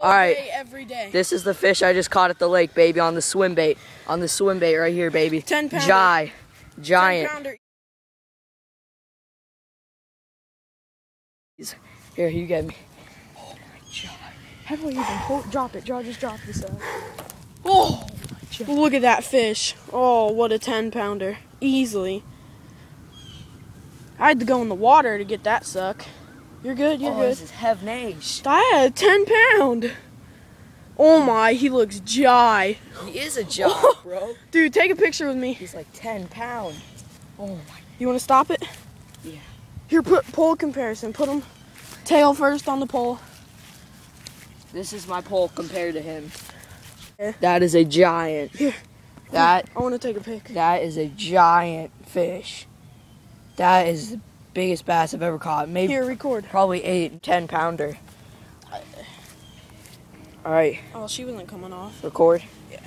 All right. Day, every day. This is the fish I just caught at the lake, baby, on the swim bait. On the swim bait right here, baby. 10 pounder. Jai. Giant. 10 pounder. Here, you get me. Oh my God. How do I even pull, drop it? Draw, just drop this out. Oh, look at that fish. Oh, what a 10 pounder. Easily. I had to go in the water to get that suck. You're good, you're oh, good. this is Hevnage. I had a 10 pound. Oh my, he looks jai. He is a jai, oh. bro. Dude, take a picture with me. He's like 10 pounds. Oh my. You want to stop it? Yeah. Here, put pole comparison. Put him tail first on the pole. This is my pole compared to him. Yeah. That is a giant. Here. That I want to take a pic. that is a giant fish. That is the biggest bass I've ever caught. Maybe Here, record. probably eight, ten pounder. All right, Oh, she wasn't coming off. record. Yeah.